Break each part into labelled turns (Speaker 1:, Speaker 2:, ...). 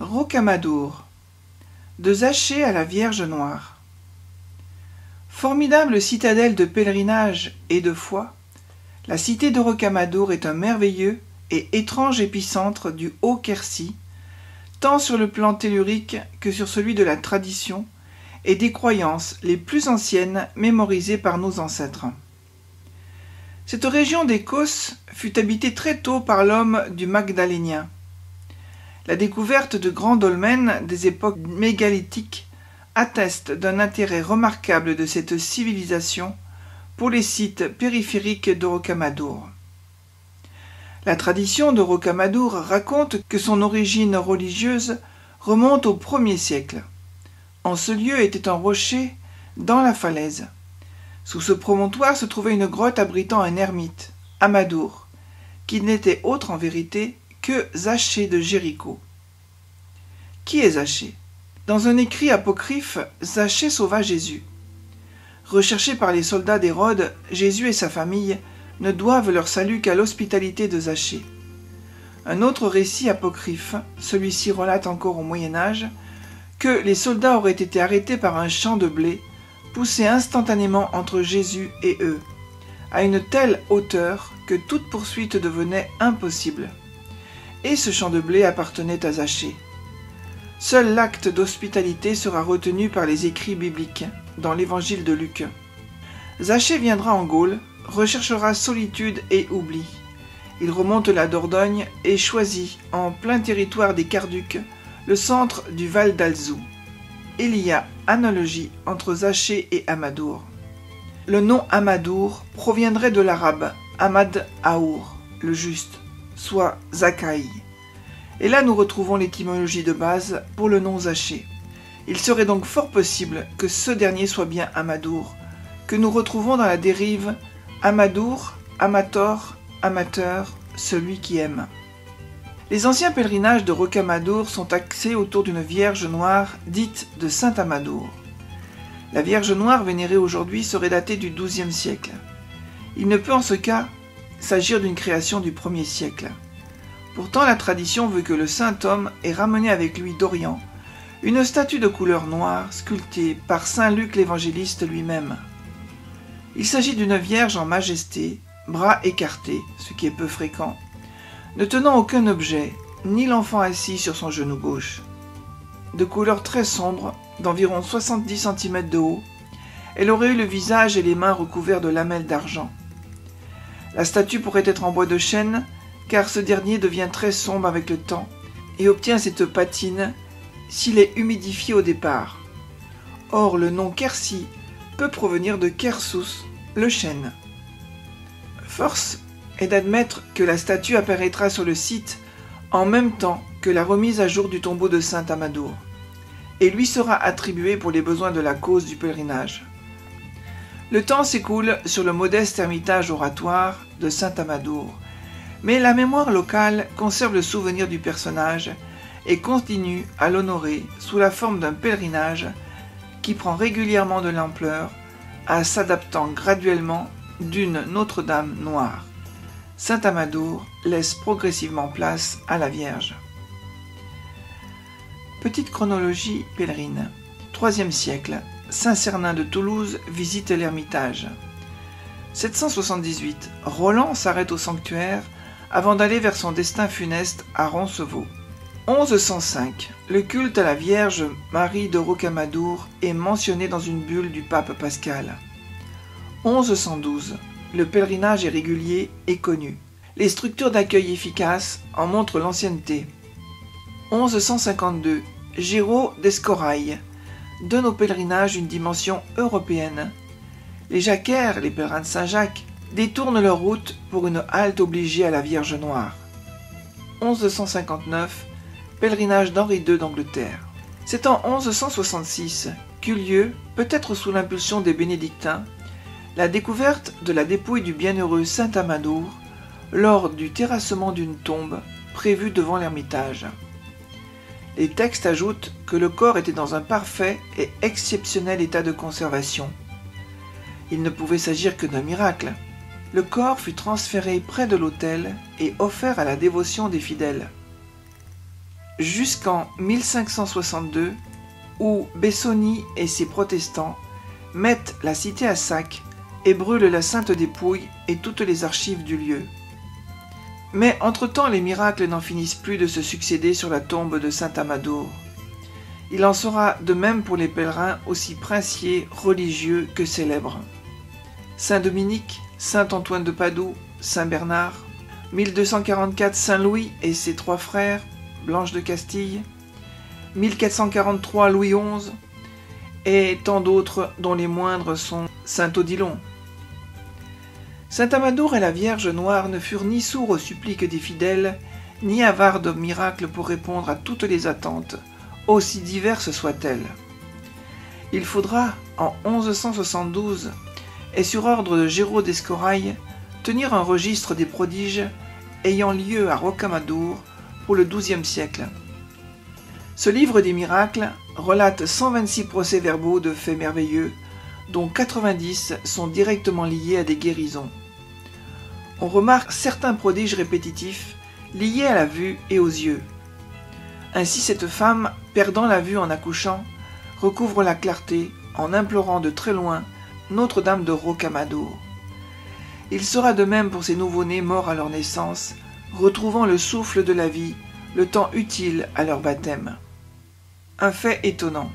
Speaker 1: Rocamadour De Zaché à la Vierge Noire Formidable citadelle de pèlerinage et de foi, la cité de Rocamadour est un merveilleux et étrange épicentre du Haut Quercy, tant sur le plan tellurique que sur celui de la tradition et des croyances les plus anciennes mémorisées par nos ancêtres. Cette région d'Écosse fut habitée très tôt par l'homme du Magdalénien. La découverte de grands dolmens des époques mégalithiques atteste d'un intérêt remarquable de cette civilisation pour les sites périphériques de Rocamadour. La tradition de Rocamadour raconte que son origine religieuse remonte au premier siècle. En ce lieu était un rocher dans la falaise. Sous ce promontoire se trouvait une grotte abritant un ermite, Amadour, qui n'était autre en vérité que Zaché de Jéricho. Qui est Zaché Dans un écrit apocryphe, Zaché sauva Jésus. Recherché par les soldats d'Hérode, Jésus et sa famille ne doivent leur salut qu'à l'hospitalité de Zaché. Un autre récit apocryphe, celui-ci relate encore au Moyen Âge, que les soldats auraient été arrêtés par un champ de blé, poussé instantanément entre Jésus et eux, à une telle hauteur que toute poursuite devenait impossible et ce champ de blé appartenait à Zachée. Seul l'acte d'hospitalité sera retenu par les écrits bibliques dans l'évangile de Luc. Zachée viendra en Gaule, recherchera solitude et oubli. Il remonte la Dordogne et choisit, en plein territoire des Carducs, le centre du Val d'Alzou. Il y a analogie entre Zachée et Amadour. Le nom Amadour proviendrait de l'arabe Ahmad Aour, le juste, soit Zakaï. Et là nous retrouvons l'étymologie de base pour le nom Zaché. Il serait donc fort possible que ce dernier soit bien Amadour, que nous retrouvons dans la dérive Amadour, Amator, Amateur, celui qui aime. Les anciens pèlerinages de Rocamadour sont axés autour d'une Vierge noire dite de Saint Amadour. La Vierge noire vénérée aujourd'hui serait datée du XIIe siècle. Il ne peut en ce cas s'agir d'une création du premier siècle. Pourtant, la tradition veut que le saint homme ait ramené avec lui d'Orient une statue de couleur noire sculptée par saint Luc l'évangéliste lui-même. Il s'agit d'une vierge en majesté, bras écartés, ce qui est peu fréquent, ne tenant aucun objet, ni l'enfant assis sur son genou gauche. De couleur très sombre, d'environ 70 cm de haut, elle aurait eu le visage et les mains recouverts de lamelles d'argent. La statue pourrait être en bois de chêne, car ce dernier devient très sombre avec le temps et obtient cette patine s'il est humidifié au départ. Or, le nom Quercy peut provenir de Kersus, le chêne. Force est d'admettre que la statue apparaîtra sur le site en même temps que la remise à jour du tombeau de Saint Amadour, et lui sera attribuée pour les besoins de la cause du pèlerinage. Le temps s'écoule sur le modeste ermitage oratoire de Saint-Amadour, mais la mémoire locale conserve le souvenir du personnage et continue à l'honorer sous la forme d'un pèlerinage qui prend régulièrement de l'ampleur, à s'adaptant graduellement d'une Notre-Dame noire. Saint-Amadour laisse progressivement place à la Vierge. Petite chronologie pèlerine. 3 siècle, Saint-Cernin de Toulouse visite l'Ermitage. 778. Roland s'arrête au sanctuaire avant d'aller vers son destin funeste à Roncevaux. 1105. Le culte à la Vierge Marie de Rocamadour est mentionné dans une bulle du pape Pascal. 1112. Le pèlerinage est régulier et connu. Les structures d'accueil efficaces en montrent l'ancienneté. 1152. Géraud d'Escorail donne au pèlerinage une dimension européenne. Les jacquaires, les pèlerins de Saint-Jacques, détournent leur route pour une halte obligée à la Vierge Noire. 1159, pèlerinage d'Henri II d'Angleterre. C'est en 1166 qu'eut lieu, peut-être sous l'impulsion des bénédictins, la découverte de la dépouille du bienheureux Saint Amadour lors du terrassement d'une tombe prévue devant l'ermitage. Les textes ajoutent que le corps était dans un parfait et exceptionnel état de conservation. Il ne pouvait s'agir que d'un miracle. Le corps fut transféré près de l'autel et offert à la dévotion des fidèles. jusqu'en 1562 où Bessoni et ses protestants mettent la cité à sac et brûlent la Sainte Dépouille et toutes les archives du lieu. Mais entre-temps, les miracles n'en finissent plus de se succéder sur la tombe de saint Amador. Il en sera de même pour les pèlerins aussi princiers, religieux que célèbres. Saint Dominique, Saint Antoine de Padoue, Saint Bernard, 1244 Saint Louis et ses trois frères, Blanche de Castille, 1443 Louis XI, et tant d'autres dont les moindres sont Saint Odilon. Saint Amadour et la Vierge Noire ne furent ni sourds aux suppliques des fidèles, ni avares de miracles pour répondre à toutes les attentes, aussi diverses soient-elles. Il faudra, en 1172, et sur ordre de Géraud d'Escorail, tenir un registre des prodiges ayant lieu à Rocamadour pour le XIIe siècle. Ce livre des miracles relate 126 procès-verbaux de faits merveilleux, dont 90 sont directement liés à des guérisons. On remarque certains prodiges répétitifs liés à la vue et aux yeux. Ainsi cette femme, perdant la vue en accouchant, recouvre la clarté en implorant de très loin Notre-Dame de Rocamadour. Il sera de même pour ces nouveau-nés morts à leur naissance, retrouvant le souffle de la vie, le temps utile à leur baptême. Un fait étonnant.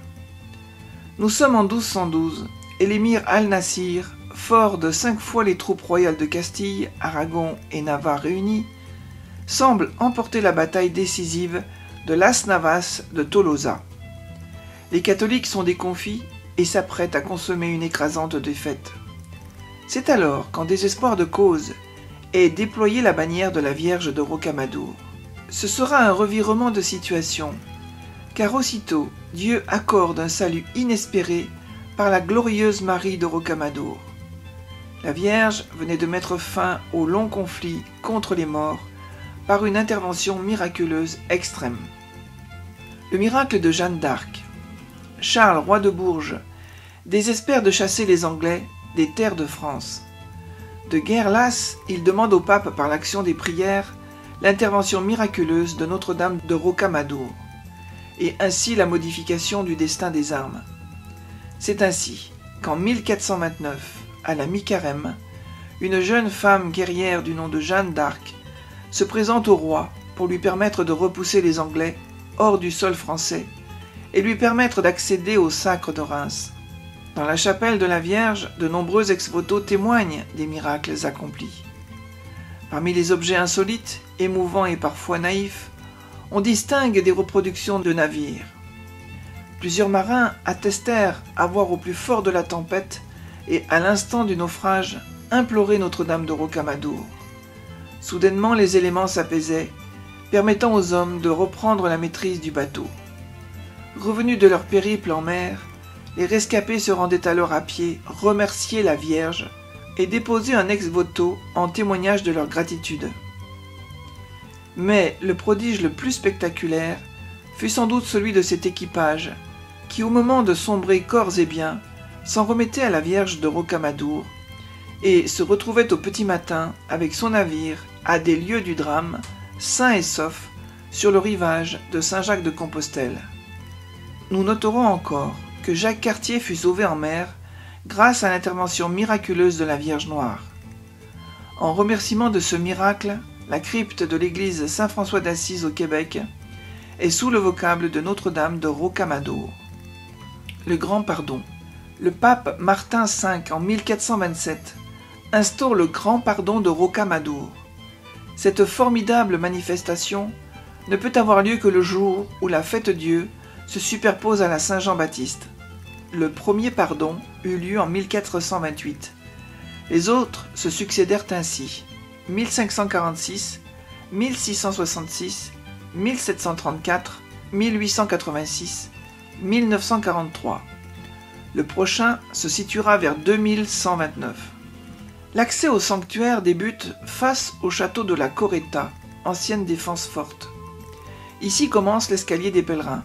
Speaker 1: Nous sommes en 1212 et l'émir Al-Nasir, fort de cinq fois les troupes royales de Castille, Aragon et Navarre réunies, semble emporter la bataille décisive de Las Navas de Tolosa. Les catholiques sont déconfits et s'apprêtent à consommer une écrasante défaite. C'est alors qu'en désespoir de cause est déployée la bannière de la Vierge de Rocamadour. Ce sera un revirement de situation, car aussitôt Dieu accorde un salut inespéré par la glorieuse Marie de Rocamadour. La Vierge venait de mettre fin au long conflit contre les morts par une intervention miraculeuse extrême. Le miracle de Jeanne d'Arc. Charles, roi de Bourges, désespère de chasser les Anglais des terres de France. De guerre lasse, il demande au pape par l'action des prières l'intervention miraculeuse de Notre-Dame de Rocamadour, et ainsi la modification du destin des armes. C'est ainsi qu'en 1429, à la mi-carême, une jeune femme guerrière du nom de Jeanne d'Arc se présente au roi pour lui permettre de repousser les Anglais hors du sol français et lui permettre d'accéder au sacre de Reims. Dans la chapelle de la Vierge, de nombreux ex-voto témoignent des miracles accomplis. Parmi les objets insolites, émouvants et parfois naïfs, on distingue des reproductions de navires. Plusieurs marins attestèrent avoir au plus fort de la tempête et à l'instant du naufrage imploré Notre-Dame de Rocamadour. Soudainement les éléments s'apaisaient, permettant aux hommes de reprendre la maîtrise du bateau. Revenus de leur périple en mer, les rescapés se rendaient alors à pied remercier la Vierge et déposer un ex-voto en témoignage de leur gratitude. Mais le prodige le plus spectaculaire fut sans doute celui de cet équipage qui, au moment de sombrer corps et biens, s'en remettait à la Vierge de Rocamadour et se retrouvait au petit matin avec son navire à des lieux du drame, sain et sauf, sur le rivage de Saint-Jacques de Compostelle. Nous noterons encore que Jacques Cartier fut sauvé en mer grâce à l'intervention miraculeuse de la Vierge Noire. En remerciement de ce miracle, la crypte de l'église Saint-François d'Assise au Québec est sous le vocable de Notre-Dame de Rocamadour. Le Grand Pardon. Le pape Martin V en 1427 instaure le Grand Pardon de Rocamadour. Cette formidable manifestation ne peut avoir lieu que le jour où la fête Dieu se superpose à la Saint-Jean-Baptiste. Le premier pardon eut lieu en 1428. Les autres se succédèrent ainsi 1546, 1666, 1734, 1886, 1943. Le prochain se situera vers 2129. L'accès au sanctuaire débute face au château de la Coretta, ancienne défense forte. Ici commence l'escalier des pèlerins.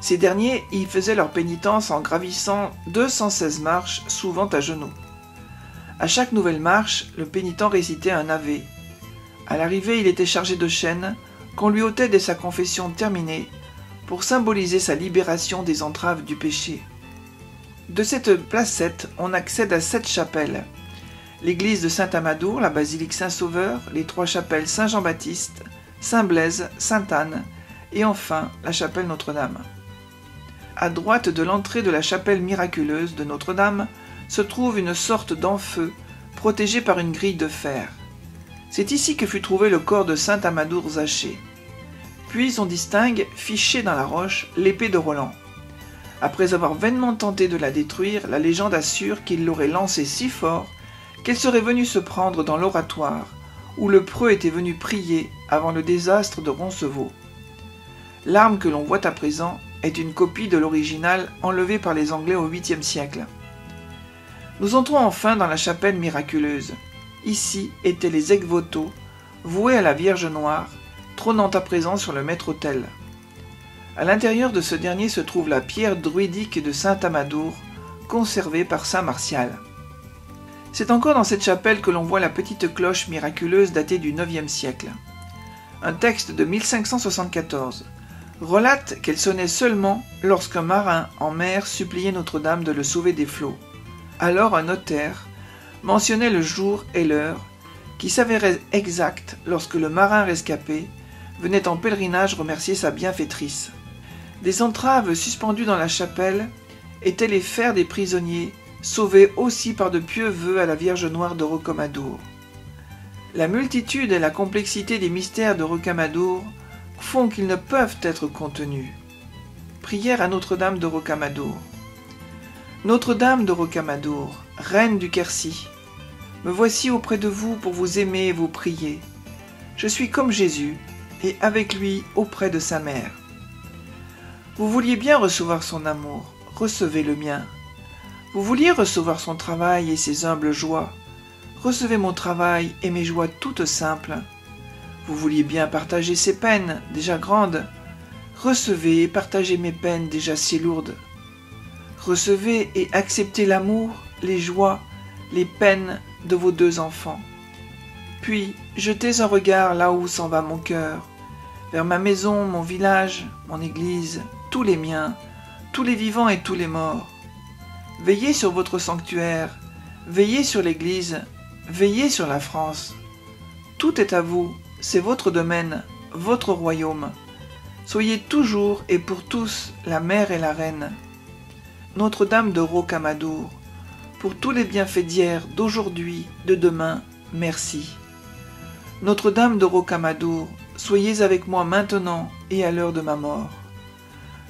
Speaker 1: Ces derniers y faisaient leur pénitence en gravissant 216 marches, souvent à genoux. À chaque nouvelle marche, le pénitent récitait un ave. À l'arrivée, il était chargé de chaînes, qu'on lui ôtait dès sa confession terminée pour symboliser sa libération des entraves du péché. De cette placette, on accède à sept chapelles. L'église de Saint-Amadour, la basilique Saint-Sauveur, les trois chapelles Saint-Jean-Baptiste, Saint-Blaise, Sainte-Anne et enfin la chapelle Notre-Dame. À droite de l'entrée de la chapelle miraculeuse de Notre-Dame se trouve une sorte d'enfeu protégé par une grille de fer. C'est ici que fut trouvé le corps de saint Amadour Zaché. Puis on distingue, fiché dans la roche, l'épée de Roland. Après avoir vainement tenté de la détruire, la légende assure qu'il l'aurait lancée si fort qu'elle serait venue se prendre dans l'oratoire, où le preux était venu prier avant le désastre de Roncevaux. L'arme que l'on voit à présent est une copie de l'original enlevée par les Anglais au 8e siècle. Nous entrons enfin dans la chapelle miraculeuse. Ici étaient les ex-voto, voués à la Vierge Noire, trônant à présent sur le maître-autel. À l'intérieur de ce dernier se trouve la pierre druidique de Saint Amadour, conservée par Saint Martial. C'est encore dans cette chapelle que l'on voit la petite cloche miraculeuse datée du IXe siècle. Un texte de 1574 relate qu'elle sonnait seulement lorsqu'un marin en mer suppliait Notre-Dame de le sauver des flots. Alors un notaire mentionnait le jour et l'heure qui s'avérait exact lorsque le marin rescapé venait en pèlerinage remercier sa bienfaitrice. Des entraves suspendues dans la chapelle étaient les fers des prisonniers sauvés aussi par de pieux vœux à la Vierge Noire de Rocamadour. La multitude et la complexité des mystères de Rocamadour font qu'ils ne peuvent être contenus. Prière à Notre-Dame de Rocamadour. Notre-Dame de Rocamadour, reine du Quercy, me voici auprès de vous pour vous aimer et vous prier. Je suis comme Jésus, et avec lui auprès de sa mère. Vous vouliez bien recevoir son amour, recevez le mien. Vous vouliez recevoir son travail et ses humbles joies, recevez mon travail et mes joies toutes simples. Vous vouliez bien partager ses peines, déjà grandes, recevez et partagez mes peines déjà si lourdes. Recevez et acceptez l'amour, les joies, les peines de vos deux enfants. Puis jetez un regard là où s'en va mon cœur, vers ma maison, mon village, mon église, tous les miens, tous les vivants et tous les morts. Veillez sur votre sanctuaire, veillez sur l'église, veillez sur la France. Tout est à vous, c'est votre domaine, votre royaume. Soyez toujours et pour tous la mère et la reine. Notre-Dame de Rocamadour, pour tous les bienfaits d'hier, d'aujourd'hui, de demain, merci. Notre-Dame de Rocamadour, soyez avec moi maintenant et à l'heure de ma mort.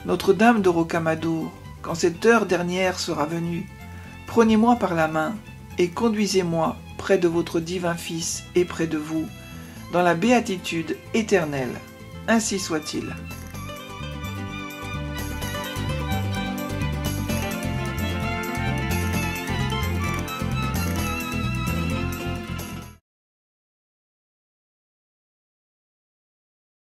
Speaker 1: Notre-Dame de Rocamadour, quand cette heure dernière sera venue, prenez-moi par la main et conduisez-moi près de votre divin Fils et près de vous, dans la béatitude éternelle. Ainsi soit-il.